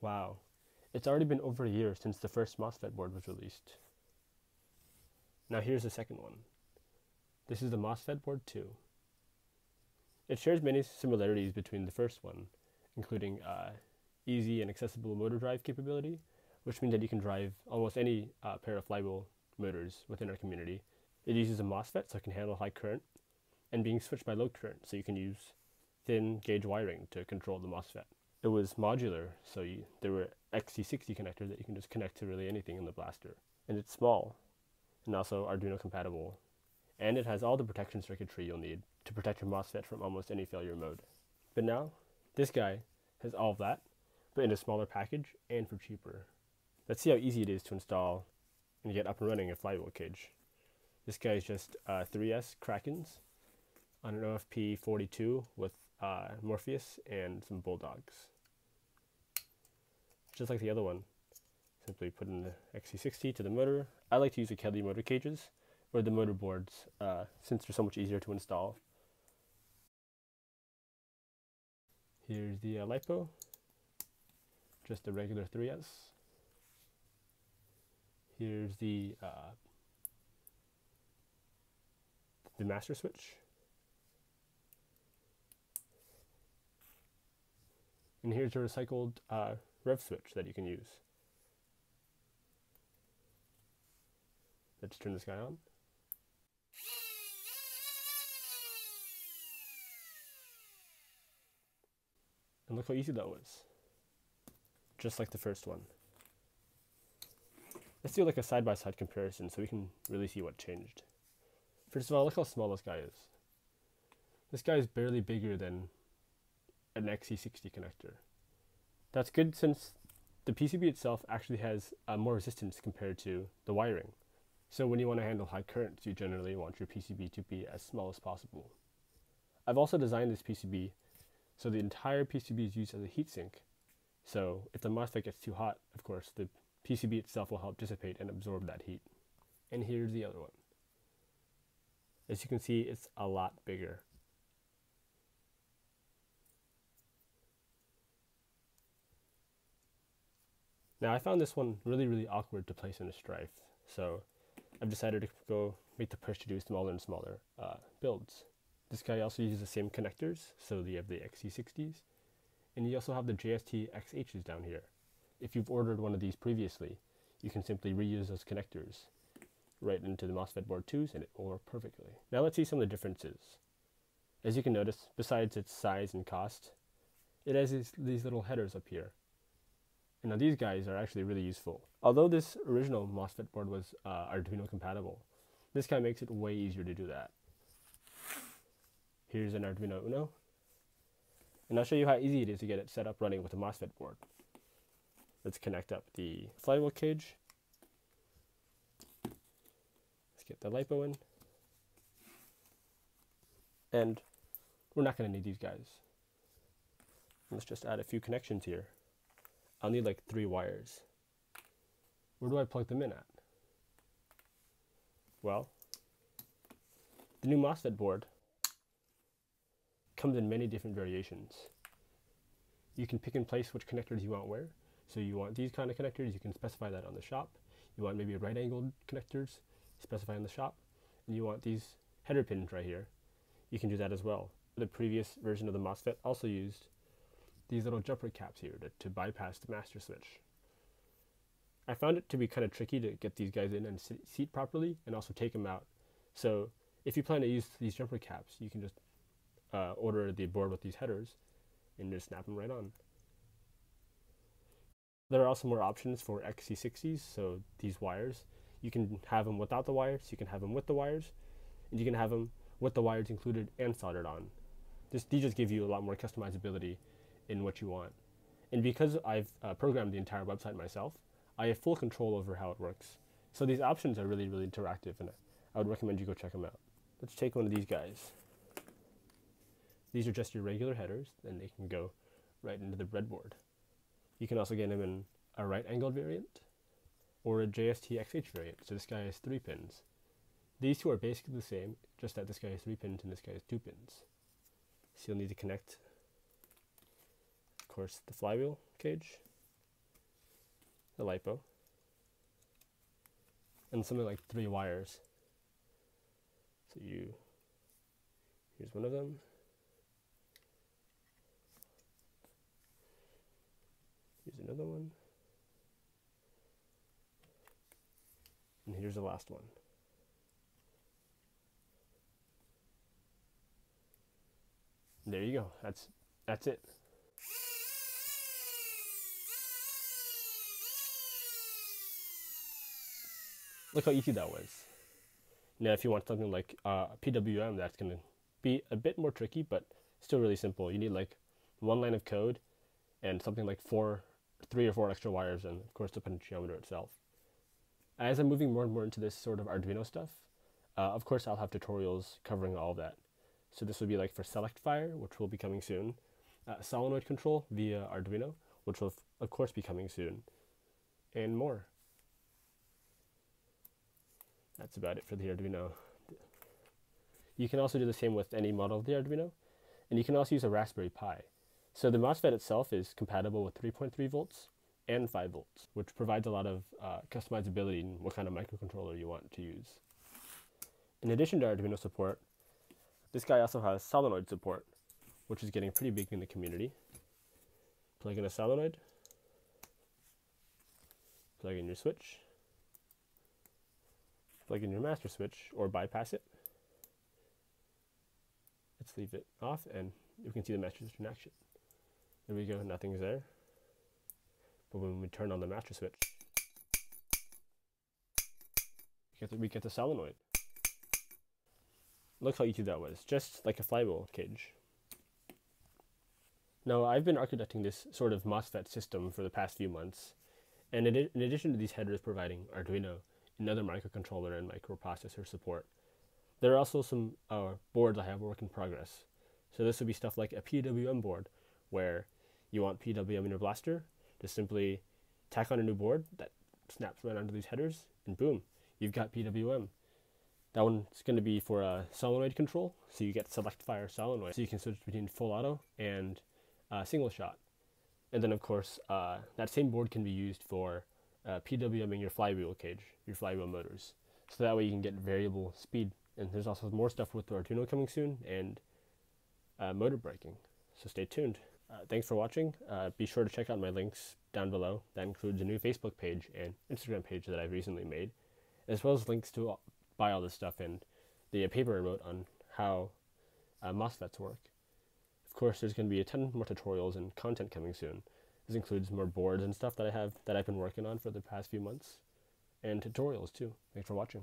Wow, it's already been over a year since the first MOSFET board was released. Now here's the second one. This is the MOSFET board 2. It shares many similarities between the first one, including uh, easy and accessible motor drive capability, which means that you can drive almost any uh, pair of flywheel motors within our community. It uses a MOSFET so it can handle high current, and being switched by low current so you can use thin gauge wiring to control the MOSFET. It was modular, so you, there were XC60 connectors that you can just connect to really anything in the blaster. And it's small, and also Arduino compatible. And it has all the protection circuitry you'll need to protect your MOSFET from almost any failure mode. But now, this guy has all of that, but in a smaller package and for cheaper. Let's see how easy it is to install and get up and running a flywheel cage. This guy is just uh, 3S Krakens on an OFP 42 with uh, Morpheus and some Bulldogs. Just like the other one, simply put in the XC60 to the motor. I like to use the Kelly motor cages or the motor boards uh, since they're so much easier to install. Here's the uh, LiPo, just a regular 3S. Here's the uh, the master switch. And here's a recycled uh, rev switch that you can use. Let's turn this guy on. And look how easy that was. Just like the first one. Let's do like a side-by-side -side comparison so we can really see what changed. First of all, look how small this guy is. This guy is barely bigger than an XC60 connector. That's good since the PCB itself actually has uh, more resistance compared to the wiring. So when you want to handle high currents, you generally want your PCB to be as small as possible. I've also designed this PCB so the entire PCB is used as a heatsink. So if the MOSFET gets too hot, of course, the PCB itself will help dissipate and absorb that heat. And here's the other one. As you can see, it's a lot bigger. Now I found this one really, really awkward to place in a Stryfe, so I've decided to go make the push to do smaller and smaller uh, builds. This guy also uses the same connectors, so you have the XC60s, and you also have the JST XHs down here. If you've ordered one of these previously, you can simply reuse those connectors right into the MOSFET board 2s and it will work perfectly. Now let's see some of the differences. As you can notice, besides its size and cost, it has these, these little headers up here. Now these guys are actually really useful. Although this original MOSFET board was uh, Arduino compatible, this guy makes it way easier to do that. Here's an Arduino Uno. And I'll show you how easy it is to get it set up running with a MOSFET board. Let's connect up the flywheel cage. Let's get the LiPo in. And we're not going to need these guys. Let's just add a few connections here. I'll need like three wires. Where do I plug them in at? Well, the new MOSFET board comes in many different variations. You can pick and place which connectors you want where. So you want these kind of connectors, you can specify that on the shop. You want maybe right angled connectors, specify on the shop. And you want these header pins right here, you can do that as well. The previous version of the MOSFET also used these little jumper caps here to, to bypass the master switch. I found it to be kind of tricky to get these guys in and seat properly and also take them out. So if you plan to use these jumper caps, you can just uh, order the board with these headers and just snap them right on. There are also more options for XC60s, so these wires. You can have them without the wires, you can have them with the wires, and you can have them with the wires included and soldered on. This, these just give you a lot more customizability in what you want. And because I've uh, programmed the entire website myself, I have full control over how it works. So these options are really, really interactive, and I would recommend you go check them out. Let's take one of these guys. These are just your regular headers, and they can go right into the breadboard. You can also get them in a right angled variant or a JST XH variant. So this guy has three pins. These two are basically the same, just that this guy has three pins and this guy has two pins. So you'll need to connect, course, the flywheel cage the LiPo, and something like three wires. So you, here's one of them. Here's another one. And here's the last one. There you go. That's that's it. Look how easy that was. Now, if you want something like uh, PWM, that's going to be a bit more tricky, but still really simple. You need like one line of code and something like four, three or four extra wires, and of course the potentiometer itself. As I'm moving more and more into this sort of Arduino stuff, uh, of course I'll have tutorials covering all that. So this will be like for select fire, which will be coming soon, uh, solenoid control via Arduino, which will of course be coming soon, and more. That's about it for the Arduino. You can also do the same with any model of the Arduino, and you can also use a Raspberry Pi. So the MOSFET itself is compatible with 3.3 volts and 5 volts, which provides a lot of uh, customizability in what kind of microcontroller you want to use. In addition to Arduino support, this guy also has solenoid support, which is getting pretty big in the community. Plug in a solenoid, plug in your switch, plug in your master switch or bypass it. Let's leave it off and you can see the master switch in action. There we go, nothing's there. But when we turn on the master switch, we get the, we get the solenoid. Look how easy that was, just like a flywheel cage. Now, I've been architecting this sort of MOSFET system for the past few months, and in addition to these headers providing Arduino and other microcontroller and microprocessor support, there are also some uh, boards I have work in progress. So this would be stuff like a PWM board, where you want PWM in your blaster, just simply tack on a new board that snaps right onto these headers, and boom, you've got PWM. That one's going to be for a solenoid control, so you get select fire solenoid, so you can switch between full auto and uh, single shot. And then, of course, uh, that same board can be used for uh, PWMing your flywheel cage, your flywheel motors. So that way you can get variable speed. And there's also more stuff with the Arduino coming soon and uh, motor braking. So stay tuned. Uh, thanks for watching. Uh, be sure to check out my links down below. That includes a new Facebook page and Instagram page that I've recently made, as well as links to buy all this stuff and the paper I wrote on how uh, MOSFETs work. Of course, there's going to be a ton more tutorials and content coming soon. This includes more boards and stuff that I have that I've been working on for the past few months, and tutorials too. Thanks for watching.